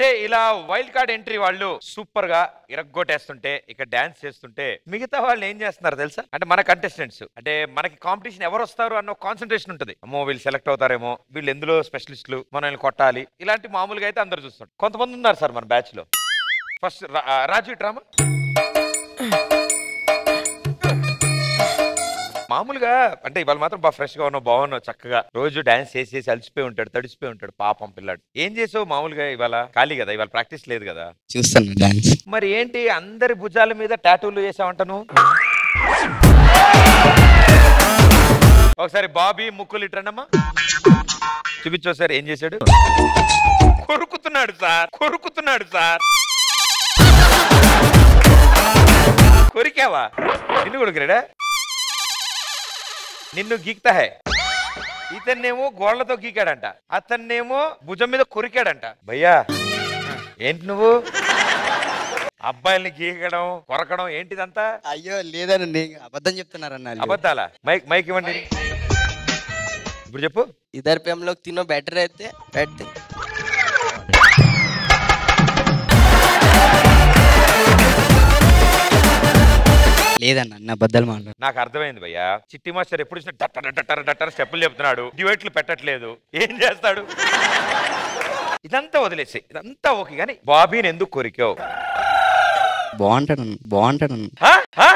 అంటే ఇలా wild card entry వాళ్ళు సూపర్గా ఇరగ్గొట్టేస్తుంటే ఇక డాన్స్ చేస్తుంటే మిగతా వాళ్ళు ఏం చేస్తున్నారు తెలుసా? అంటే మన కంటెస్టెంట్స్ అంటే మనకి కాంపిటీషన్ ఎవరు వస్తారు అన్న కాన్సన్ట్రేషన్ ఉంటుంది. అమ్మో వీళ్ళు సెలెక్ట్ అవుతారేమో వీళ్ళు ఎందులో స్పెషలిస్టులు మనల్ని కొట్టాలి ఇలాంటి మామూలుగా అయితే అందరు చూస్తారు. కొంతమంది ఉన్నారు సార్ మన బ్యాచ్లో. First Raju drama? మామూలుగా అంటే ఇవాళ మాత్రం బాగా ఫ్రెష్గా ఉన్నావు బాగున్నావు చక్కగా. రోజు డాన్స్ చేసి చేసి అలసిపోయి ఉంటాడు తడిసిపోయి ఉంటాడు పాపం పిల్లాడు. ఏం చేసావు మామూలుగా ఇవాళ? ఖాళీ కదా ఇవాళ ప్రాక్టీస్ లేదు కదా? చూస్తాను డాన్స్. మరి ఏంటి అందరి భుజాల మీద టాటూలు వేసావంట నువ్వు ఒకసారి బాబీ ముక్కులు ఇట్రండమ్మా చూపించు సార్ ఏం చేశాడు? కొరుకుతున్నాడు సార్ కొరుకుతున్నాడు సార్. కొరికావా? నిన్ను కొడుకురాడా? నిన్ను గీక్తా హై. ఇతన్నేమో గోళ్ళతో గీకాడంట. అతన్నేమో భుజం మీద కొరికాడంట. భయ్యా ఏంటి నువ్వు? అబ్బాయిల్ని గీకడం కొరకడం ఏంటిదంతా? అయ్యో లేదనండి అబద్ధం చెప్తున్నారన్నా అబద్ధాలా? మైక్ మైక్ ఇవ్వండి. ఇప్పుడు చెప్పు. ఇద్దరు పేమలోకి తినో బెటర్ అయితే పెడితే లేదన్న అన్న అబద్ధాలు మాట్లాడు. నాకు అర్థమైంది భయ్యా. చిట్టి మాస్టర్ ఎప్పుడు చూసినా డట్టర్ డట్టర్ డట్టర్ స్టెప్పులు చెప్తున్నాడు. డివైట్లు పెట్టట్లేదు. ఏం చేస్తాడు? ఇదంతా వదిలేసి. ఇదంతా ఓకే కానీ బాబీని ఎందుకు కొరికావు? బాగుంటాడు బాగుంటాడు హా? హా?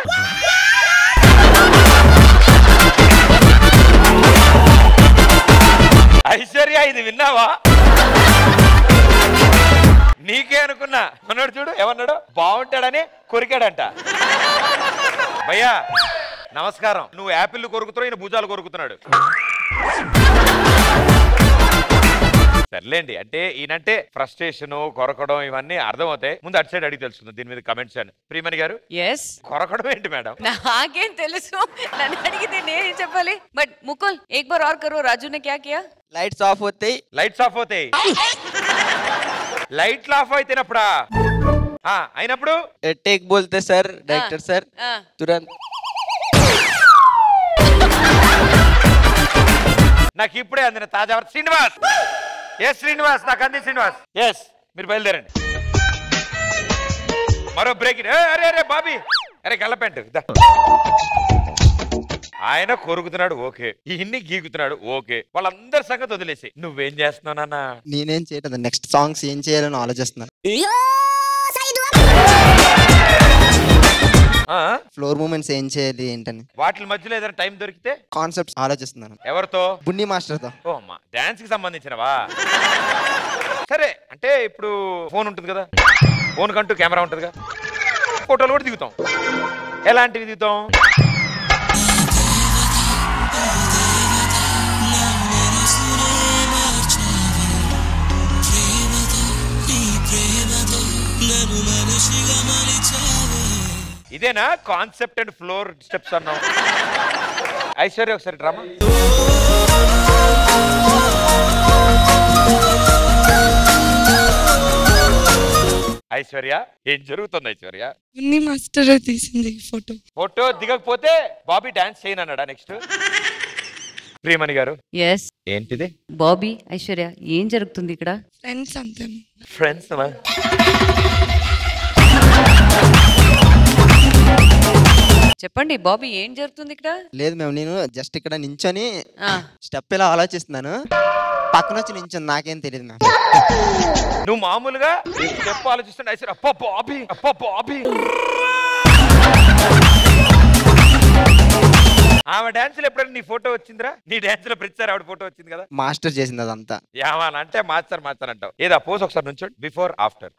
ఐశ్వర్య ఇది విన్నావా? నీకే అనుకున్నా. అన్నాడు చూడు ఏమన్నాడు? బాగుంటాడని కొరికాడంట. భయ్యా నమస్కారం. నువ్వు యాపిల్ కొరుకుతున్నావు ఈయన భుజాలు కొరుకుతున్నాడు. సర్లేండి అంటే ఈయనంటే ఫ్రస్ట్రేషన్ కొరకడం ఇవన్నీ అర్థమవుతాయి. ముందు అటు సైడ్ అడిగి తెలుసుకుందాం దీని మీద కమెంట్స్ అని. ప్రియమణి గారు? ఎస్ కొరకడం ఏంటి మేడం? నాకేం తెలుసు. నన్ను అడిగితే నేను చెప్పాలి? బట్ ముకుల్ ఏక్ బార్ ఆర్ కరో రాజు క్యా లైట్స్ ఆఫ్ అవుతాయి. లైట్స్ ఆఫ్ అవుతాయి. లైట్లు ఆఫ్ అయితేనప్పుడా? అయినప్పుడు? టేక్ బోల్తే సార్ డైరెక్టర్ సార్ తురంత్ నాకు ఇప్పుడే అందిన తాజా. శ్రీనివాస్! ఎస్ శ్రీనివాస్? నాకు అంది శ్రీనివాస్. ఎస్ మీరు బయలుదేరండి. మరో బ్రేక్ అరే అరే బాబీ! అరే గల్లపెంట్. ఆయన కొరుకుతున్నాడు ఓకే. ఇన్ని గీకుతున్నాడు ఓకే. వాళ్ళందరి సంగతి వదిలేసి నువ్వేం చేస్తున్నావు నాన్న? నేనేం చేయలేదు నెక్స్ట్ సాంగ్స్ ఏం చేయాలని ఆలోచిస్తున్నాను ఫ్లోర్ మూమెంట్స్ ఏం చేయాలి ఏంటని. వాటి మధ్యలో ఏదైనా టైం దొరికితే? కాన్సెప్ట్స్ ఆలోచిస్తున్నాను. ఎవరితో? బున్ని మాస్టర్తో. ఓ అమ్మా డాన్స్కి సంబంధించినవా? సరే అంటే ఇప్పుడు ఫోన్ ఉంటుంది కదా. ఫోన్ కంటూ కెమెరా ఉంటుందిగా. ఫోటోలు కూడా దిగుతాం. ఎలాంటివి దిగుతాం? ఇదేనా? కాన్సెప్ట్ అండ్ ఫ్లోర్ స్టెప్స్ అన్నాం ఐశ్వర్య ఒకసారి డ్రామా. ఐశ్వర్య ఏం జరుగుతుంది ఐశ్వర్య? ఉన్ని మాస్టర్ తీసింది ఈ ఫోటో. ఫోటో దిగకపోతే బాబీ డాన్స్ చేయను అన్నాడా నెక్స్ట్? ప్రియమణి గారు. ఎస్ ఏంటిది? బాబీ ఐశ్వర్య ఏం జరుగుతుంది ఇక్కడ? ఫ్రెండ్స్ అంతే ఫ్రెండ్స్ చెప్పండి బాబీ ఏం జరుగుతుంది ఇక్కడ? లేదు మేము నేను జస్ట్ ఇక్కడ నించొని ఆ, స్టెప్ ఇలా ఆలోచిస్తున్నాను? పక్కన వచ్చి నించొని నాకేం తెలియదు మ్యామ్. నువ్వు మామూలుగా చెప్పు ఆలోచిస్తుంటే అప్ప బాబీ అప్ప బాబీ. ఆమె డాన్స్లో ఎప్పుడైనా నీ ఫోటో వచ్చిందిరా? నీ డాన్స్లో ప్రతిసారి ఆవిడ ఫోటో వచ్చింది కదా? మాస్టర్ చేసింది అదంతా. యామాన్ అంటే మార్చారు మార్చారు అంటావు. ఏదా పోజ్ ఒకసారి నుంచోండి. బిఫోర్ ఆఫ్టర్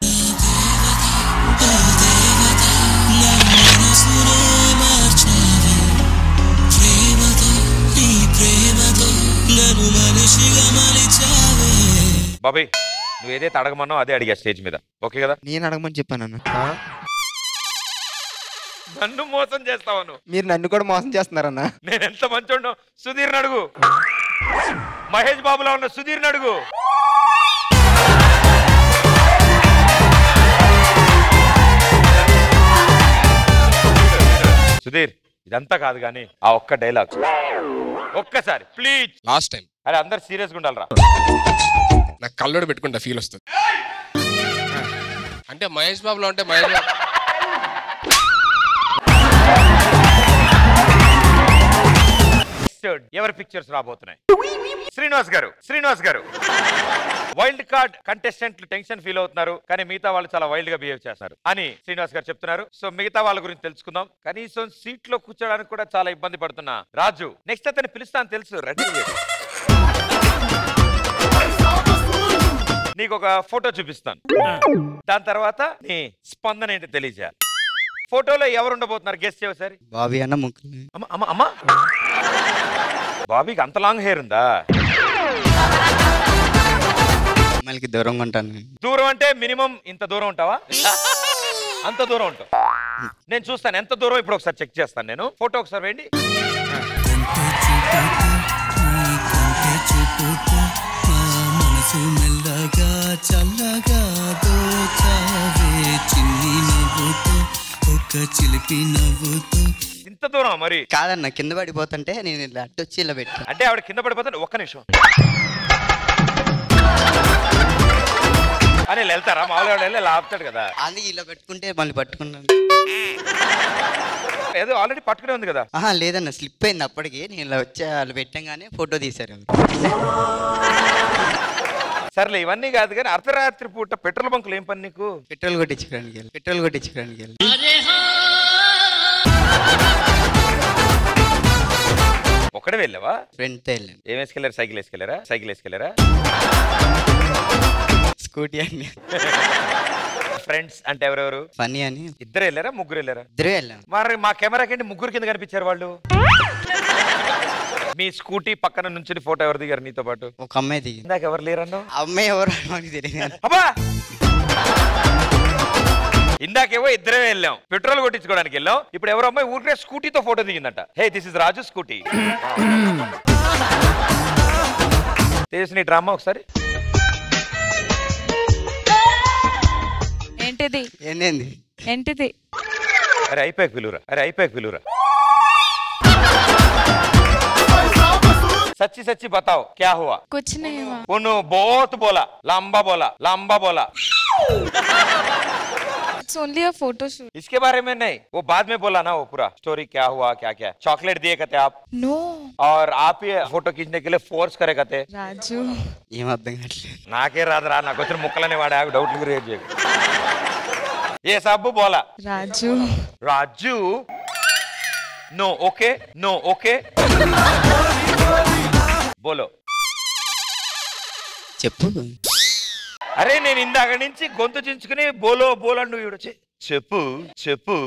బాబాయ్ నువ్వు ఏదైతే అడగమన్నావు అదే అడిగా స్టేజ్ మీద. ఓకే కదా? నేను అడగమని చెప్పాను అన్న. నన్ను మోసం చేస్తావా నువ్వు? మీరు నన్ను కూడా మోసం చేస్తున్నారన్న. నేను ఎంత మంచోడు సుధీర్ అడుగు. మహేష్ బాబులో ఉన్న సుధీర్ అడుగు. సుధీర్ ఇదంతా కాదు కానీ ఆ ఒక్క డైలాగ్. ఒక్కసారి ప్లీజ్. Last time. అరే అందరు సీరియస్గా ఉండాలరా. నాకు పెట్టుకుంటా ఫీల్ వస్తుంది. అంటే మహేష్ బాబులో అంటే మహేష్ బాబు ఎవరి పిక్చర్స్ రాబోతున్నాయి? శ్రీనివాస్ గారు శ్రీనివాస్ గారు. వైల్డ్ కార్డ్ కంటెస్టెంట్లు టెన్షన్ ఫీల్ అవుతున్నారు కానీ మిగతా వాళ్ళు చాలా వైల్డ్గా బిహేవ్ చేస్తారు అని శ్రీనివాస్ గారు చెప్తున్నారు. సో మిగతా వాళ్ళ గురించి తెలుసుకుందాం. కనీసం సీట్లో కూర్చోడానికి కూడా చాలా ఇబ్బంది పడుతున్నా రాజు. నెక్స్ట్ అతను పిలుస్తాను తెలుసు. రెడీ నీకు ఒక ఫోటో చూపిస్తాను. దాని తర్వాత నీ స్పందన ఏంటి తెలియజేయాలి. ఫోటోలో ఎవరు ఉండబోతున్నారు గెస్ట్ ఒకసారి బాబీ అన్న అమ్మ అమ్మ బాబీకి అంత లాంగ్ హెయిర్ ఉందా? అమ్మాయిలకి దూరంగా ఉంటాను. దూరం అంటే మినిమం ఇంత దూరం ఉంటావా? అంత దూరం ఉంటావు. నేను చూస్తాను ఎంత దూరం? ఇప్పుడు ఒకసారి చెక్ చేస్తాను నేను. ఫోటో ఒకసారి వేయండి. చిలిపి నవ్వుతో. ఇంత దూరం మరి? కాదన్న కింద పడిపోతుంటే నేను ఇలా అడ్డొచ్చి ఇలా పెట్టాను అంటే ఆవిడ కింద పడిపోతే ఒక్క నిమిషం. అని వెళ్తారా మామూలుగా వెళ్ళి లాపుతాడు కదా. అందుకే ఇలా పెట్టుకుంటే మళ్ళీ పట్టుకున్నాను. ఏదో ఆల్రెడీ పట్టుకునే ఉంది కదా. ఆహా లేదన్న స్లిప్ అయింది అప్పటికి. నేను ఇలా వచ్చా వాళ్ళు పెట్టంగానే ఫోటో తీశారు. సర్లే ఇవన్నీ కాదు కానీ అర్ధరాత్రి పూట పెట్రోల్ బంకులు ఏం పని నీకు? పెట్రోల్ కొట్టించుకోవడానికి వెళ్ళి పెట్రోల్ కొట్టించుకోవడానికి ఒక్కడే వెళ్ళావా? ఫ్రెండ్తో వెళ్ళాను. ఏం వేసుకెళ్ళారు? సైకిల్ వేసుకెళ్ళారా? సైకిల్ వేసుకెళ్ళారా? స్కూటీ అని ఫ్రెండ్స్ అంటే ఎవరెవరు? ఫనీ అని. ఇద్దరు వెళ్ళారా? ముగ్గురు వెళ్ళారా? ఇద్దరే వెళ్ళాను మరి మా కెమెరా కంటే ముగ్గురు కింద కనిపించారు వాళ్ళు? మీ స్కూటీ పక్కన నుంచి ఫోటో ఎవరు దిగారు నీతో పాటు? ఒక అమ్మాయి దిగింది. ఇందాక ఎవరు లేరన్నావు ఆ అమ్మాయి ఎవరు తెలియదు. అబ్బా! ఇందాకేవో ఇద్దరే వెళ్ళాం పెట్రోల్ కొట్టించుకోవడానికి వెళ్ళాం ఇప్పుడు ఎవరో అమ్మాయి ఊరికే స్కూటీతో photo దిగిందట hey this is Raju scooty తెలిసిన డ్రామా ఒకసారి ఏంటిది ఏందేంది ఏంటిది అరే అయిపోయాక పిలువురా అరే అయిపోయాక పిలువురా सच्ची सच्ची बताओ क्या हुआ कुछ नहीं हुआ उन्होंने बहुत बोला लंबा बोला लंबा बोला it's only a photo shoot इसके बारे में नहीं वो बाद में बोला ना वो पूरा स्टोरी क्या हुआ क्या क्या चॉकलेट दिए कहते आप नो और आप ही फोटो खींचने के लिए फोर्स करे कहते राजू ఏం అర్థం కావట్లేదు నాకే రాదురా నాకు వచ్చిన ముక్కలనే వాడే డౌట్లు క్రియేట్ చేయకు ఏ సబ్బు బోలా Raju Raju no okay no okay బోలో చెప్పు అరే నేను ఇందాక నుంచి గొంతు చించుకుని బోలో బోలో అని నువ్వు వచ్చి చెప్పు చెప్పు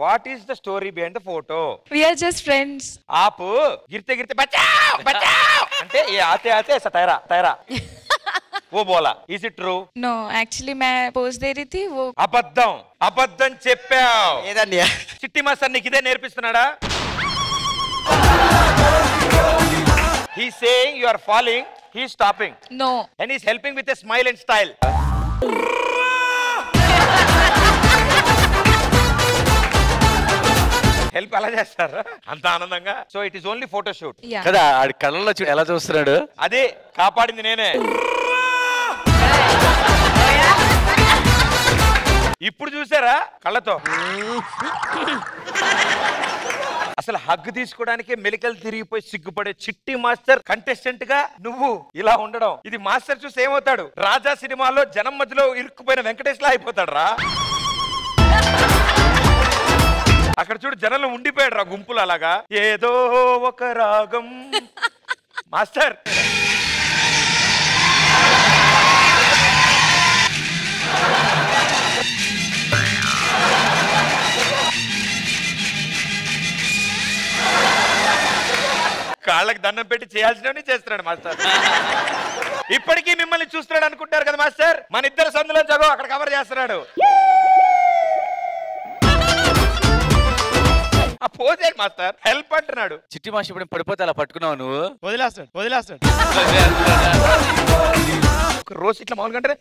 what is the story behind the photo we are just friends आप गिरते गिरते बचाओ बचाओ అంటే ये आते आते ऐसा तैरा तैरा वो बोला is it true no actually मैं पोज दे रही थी वो అబద్ధం అబద్ధం చెప్పావు లేదండి చిట్టి మాస్టర్ నీకు ఇదే నేర్పిస్తున్నాడా He saying you are following he stopping no and is helping with a smile and style help ఎలా చేస్తారు? అంత ఆనందంగా? So it is only photo shoot या కదా ఆడి కళ్ళలో చూడు ఎలా చూస్తున్నాడు? అదే కాపాడింది నేనే. ఇప్పుడు చూసారా? కళ్ళతో. అసలు హగ్ తీసుకోవడానికి మెలికలు తిరిగిపోయి సిగ్గుపడే చిట్టి మాస్టర్ కంటెస్టెంట్గా నువ్వు ఇలా ఉండడం. ఇది మాస్టర్ చూసి ఏమవుతాడు? రాజా సినిమాలో జనం మధ్యలో ఇరుక్కుపోయిన వెంకటేష్ లా అయిపోతాడు రా అక్కడ చూడు జనంలో ఉండిపోయాడు రా గుంపులు అలాగా ఏదో ఒక రాగం. మాస్టర్ కాళ్ళకి దండం పెట్టి చేయాల్సినవన్నీ చేస్తున్నాడు మాస్టర్. ఇప్పటికీ మిమ్మల్ని చూస్తున్నాడు అనుకుంటారు కదా మాస్టర్? మన ఇద్దరు సందులో చదువు అక్కడ కవర్ చేస్తున్నాడు. ఆ పోజే మాస్టర్? హెల్ప్ అంటున్నాడు. చిట్టి మాషి ఇప్పుడు పడిపోతే అలా పట్టుకున్నావు నువ్వు? వదిలేస్తాడు వదిలేస్తాడు రోజు ఇట్లా మామూలుగా అంటే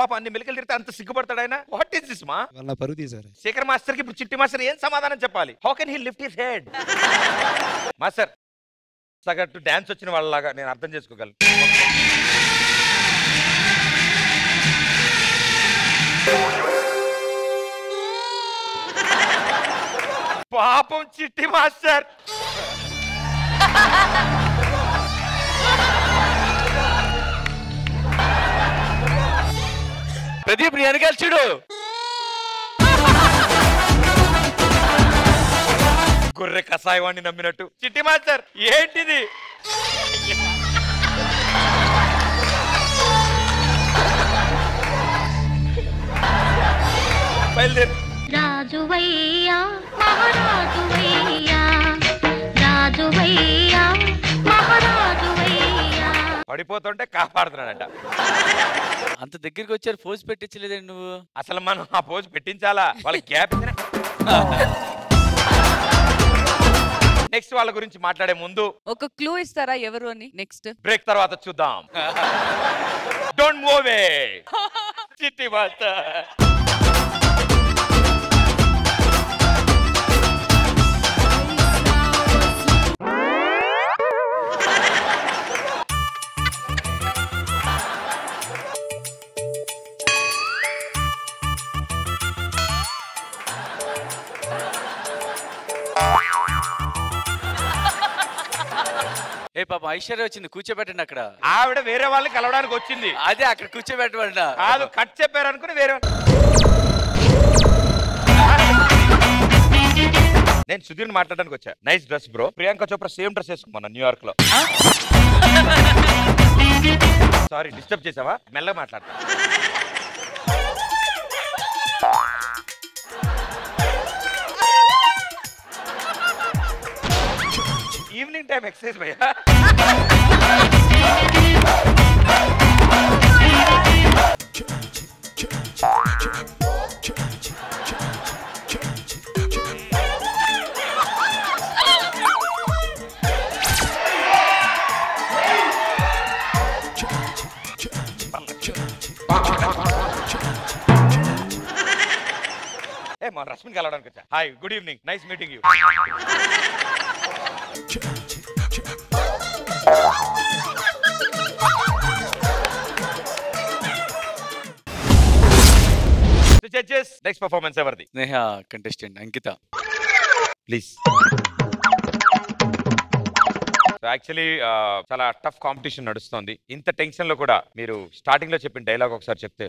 పాప అన్ని మెలికలు తిరిగితే అంత సిగ్గుపడతాడు ఆయన? వాట్ ఈస్ దిస్ మా వాళ్ళ పరుగు తీశారు శేఖర్ మాస్టర్కి ఇప్పుడు చిట్టి మాస్టర్ ఏం సమాధానం చెప్పాలి? How can he lift his head master సగటు డాన్స్ వచ్చిన వాళ్ళలాగా నేను అర్థం చేసుకోగలను. పాపం చిట్టి మాస్టర్. ప్రదీప్ నీ వెనకాల చూడు. గొర్రె కషాయవాణ్ణి నమ్మినట్టు. చిట్టి మాస్టర్ ఏంటిది? బయలుదేరు. రాజువయ్యా మహారాజువయ్యా రాజువయ్యా మహారాజువయ్యా. పడిపోతుంటే కాపాడుతున్నాడట. అంత దగ్గరికి వచ్చారు ఫోజ్ పెట్టించలేదండి నువ్వు? అసలు మనం ఆ పోజ్ పెట్టించాలా? వాళ్ళకి గ్యాప్ నెక్స్ట్ వాళ్ళ గురించి మాట్లాడే ముందు ఒక క్లూ ఇస్తారా ఎవరు అని? నెక్స్ట్ బ్రేక్ తర్వాత చూద్దాం. డోంట్ మూవ్ చిట్టి మాస్టర్ పాప ఐశ్వర్య వచ్చింది కూర్చోబెట్టండి అక్కడ. ఆవిడ వేరే వాళ్ళని కలవడానికి వచ్చింది. అదే అక్కడ కూర్చోబెట్టమంట కాదు కట్ చెప్పారు అనుకుని వేరే నేను సుధీర్ మాట్లాడడానికి వచ్చా. Nice dress bro Priyanka Chopra same dress వేసుకున్నా న్యూయార్క్లో సారీ డిస్టర్బ్ చేసావా? మెల్లగా మాట్లాడతా ఈవినింగ్ టైం ఎక్సర్సైజ్ భయ్యా ఏ మా రశ్మిని కలవడానికి వచ్చా hi good evening nice meeting you judges next performance ఎవరిది? Sneha contestant Ankita. Please actually చాలా టఫ్ కాంపిటీషన్ నడుస్తుంది. ఇంత టెన్షన్లో కూడా మీరు స్టార్టింగ్లో చెప్పిన డైలాగ్ ఒకసారి చెప్తే.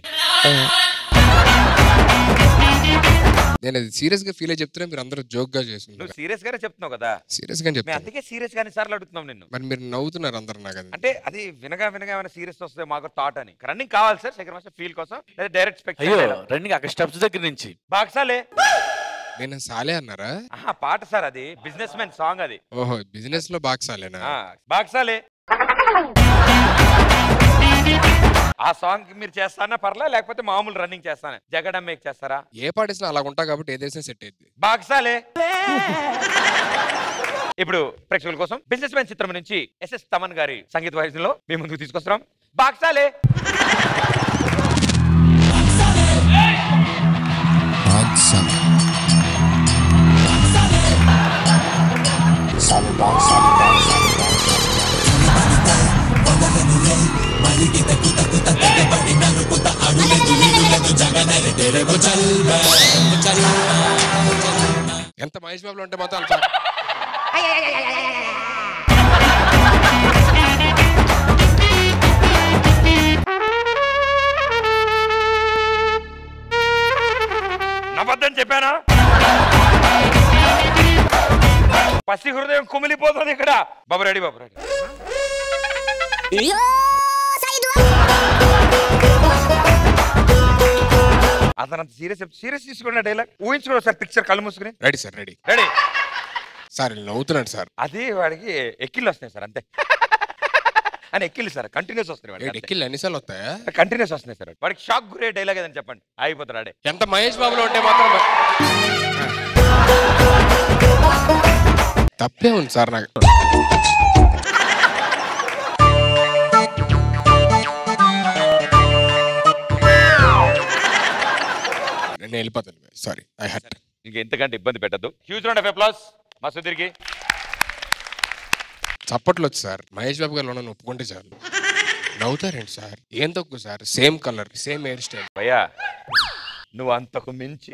నేను అది సీరియస్గా ఫీల్ అయ్యి చెప్తున్నా మీరు అందరూ జోక్గా నువ్వు చేస్తున్నారు సీరియస్ గానే చెప్తున్నావు కదా? సీరియస్గా మేము చెప్తాను. అందుకే సీరియస్ గానే సార్లు అడుగుతున్నాం నిన్ను. మరి మీరు నవ్వుతున్నారు అందరు నాకు అది. అంటే అది వినగా వినగా ఏమైనా సీరియస్ వస్తే మాకు థాట్ అని. రన్నింగ్ కావాలి సార్ సెకండ్ మాస్టర్ ఫీల్ కోసం. లేదా డైరెక్ట్ స్పెక్ట్ అయ్యో రన్నింగ్ అక్కడ స్టెప్స్ దగ్గర నుంచి. బాక్సాలే. నేను సాలే అన్నారా? ఆహా, పాట సార్ అది. బిజినెస్ మ్యాన్ సాంగ్ అది. ఓహో బిజినెస్లో బాగా సాలేనా ఆ, బాక్సాలే. ఆ సాంగ్ మీరు చేస్తానా? పర్లా? లేకపోతే మామూలు రన్నింగ్ చేస్తానా? జగడం మేక్ చేస్తారా? ఏ పాటిసినా అలా ఉంటా కాబట్టి ఏదేసినా సెట్ అయింది బాక్సాలే. ఇప్పుడు ప్రేక్షకుల కోసం బిజినెస్ మ్యాన్ చిత్రం నుంచి ఎస్ఎస్ తమన్ గారి సంగీత వాయిద్యంలో మీ ముందుకు తీసుకొస్తున్నాం. బాక్సాలే. ఎంత మహేష్ బాబులో ఉంటే మాత్రం అంత నమ్మద్దని చెప్పానా? పసి హృదయం కుమిలిపోతుంది ఇక్కడ. బాబు రెడీ బాబు రెడీ. అతను అంత సీరియస్ సీరియస్ తీసుకున్న డైలాగ్ ఊహించుకోండి సార్ పిక్చర్ కళ్ళు మూసుకుని. Ready sir ready. Ready. Sir నవ్వుతున్నాడు సార్. అది వాడికి ఎక్కిళ్ళు వస్తున్నాయి సార్ అంతే. అని ఎక్కిళ్ళు సార్ కంటిన్యూస్ వస్తున్నాయి ఎక్కిళ్ళు ఎన్నిసార్లు వస్తాయా? కంటిన్యూస్ వస్తున్నాయి సార్ వాడికి. షాక్ గురే డైలాగ్ ఏదని చెప్పండి. అయిపోతాడు ఆడే. ఎంత మహేష్ బాబులో ఉంటే మాత్రం తప్పే ఉంది సార్ నాకు. నేను వెళ్ళిపోతాను. సారీ ఐ హట్ ఇంక ఎంతకంటే ఇబ్బంది పెట్టద్దు. హ్యూజ్ రౌండ్ ఆఫ్ అప్లాస్ మా సుధీర్కి చప్పట్లు వచ్చి సార్. మహేష్ బాబు గారు నన్ను ఒప్పుకుంటే చాలు. నవ్వుతారేంటి సార్? ఏం తక్కువ sir? Same colour same hair style భయ్యా నువ్వు అంతకు మించి